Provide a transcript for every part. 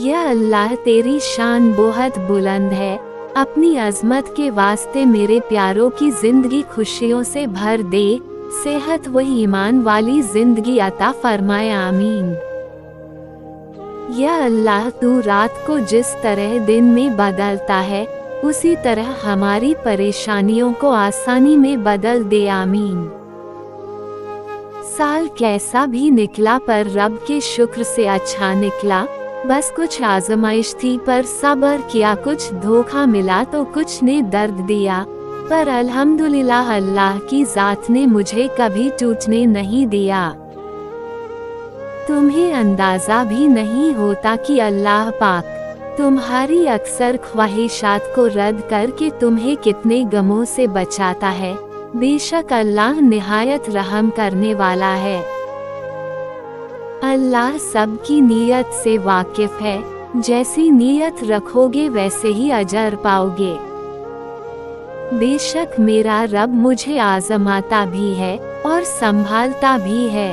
या अल्लाह तेरी शान बहुत बुलंद है। अपनी अजमत के वास्ते मेरे प्यारों की ज़िंदगी खुशियों से भर दे। सेहत व ईमान वाली ज़िंदगी अता फरमाए, आमीन। या अल्लाह, तू रात को जिस तरह दिन में बदलता है, उसी तरह हमारी परेशानियों को आसानी में बदल दे, आमीन। साल कैसा भी निकला पर रब के शुक्र से अच्छा निकला। बस कुछ आजमाइश थी, पर सबर किया, कुछ धोखा मिला तो कुछ ने दर्द दिया। पर अल्हम्दुलिल्लाह अल्लाह की जात ने मुझे कभी टूटने नहीं दिया। तुम्हें अंदाज़ा भी नहीं होता कि अल्लाह पाक तुम्हारी अक्सर ख्वाहिशात को रद्द करके तुम्हें कितने गमों से बचाता है। बेशक अल्लाह निहायत रहम करने वाला है। अल्लाह सबकी नीयत से वाकिफ है, जैसी नीयत रखोगे वैसे ही अजर पाओगे। बेशक मेरा रब मुझे आजमाता भी है और संभालता भी है।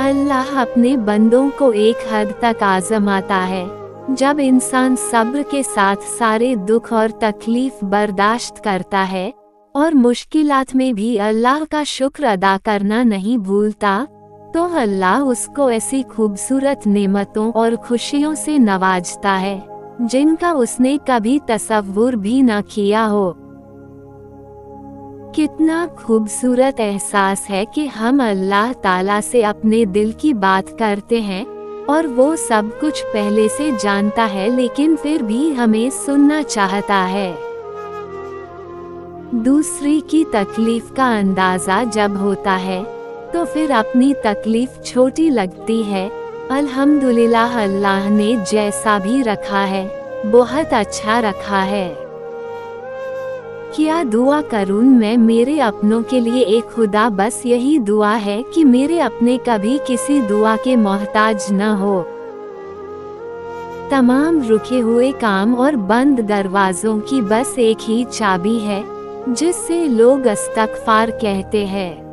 अल्लाह अपने बंदों को एक हद तक आजमाता है, जब इंसान सब्र के साथ सारे दुख और तकलीफ़ बर्दाश्त करता है, और मुश्किलात में भी अल्लाह का शुक्र अदा करना नहीं भूलता तो अल्लाह उसको ऐसी खूबसूरत नेमतों और खुशियों से नवाजता है, जिनका उसने कभी तस्वुर भी न किया हो। कितना खूबसूरत एहसास है कि हम अल्लाह ताला से अपने दिल की बात करते हैं, और वो सब कुछ पहले से जानता है लेकिन फिर भी हमें सुनना चाहता है। दूसरी की तकलीफ़ का अंदाज़ा जब होता है तो फिर अपनी तकलीफ़ छोटी लगती है। अल्हम्दुलिल्लाह अल्लाह ने जैसा भी रखा है, बहुत अच्छा रखा है। क्या दुआ करूँ मैं मेरे अपनों के लिए? एक खुदा, बस यही दुआ है कि मेरे अपने कभी किसी दुआ के मोहताज न हो। तमाम रुके हुए काम और बंद दरवाजों की बस एक ही चाबी है, जिससे लोग अस्तगफार कहते हैं।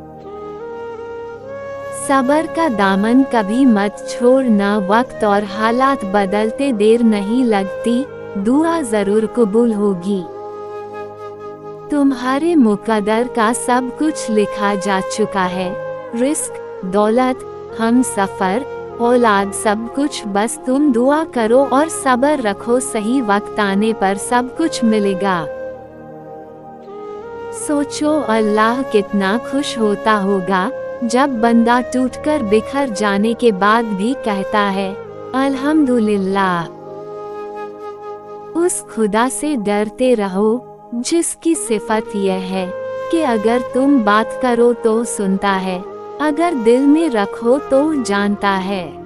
सबर का दामन कभी मत छोड़ना वक्त और हालात बदलते देर नहीं लगती, दुआ ज़रूर कबूल होगी। तुम्हारे मुकदर का सब कुछ लिखा जा चुका है। रिस्क, दौलत, हम सफ़र, औलाद सब कुछ बस तुम दुआ करो और सबर रखो सही वक्त आने पर सब कुछ मिलेगा। सोचो अल्लाह कितना खुश होता होगा जब बंदा टूटकर बिखर जाने के बाद भी कहता है, अल्हम्दुलिल्लाह। उस खुदा से डरते रहो, जिसकी सिफत यह है कि अगर तुम बात करो तो सुनता है, अगर दिल में रखो तो जानता है।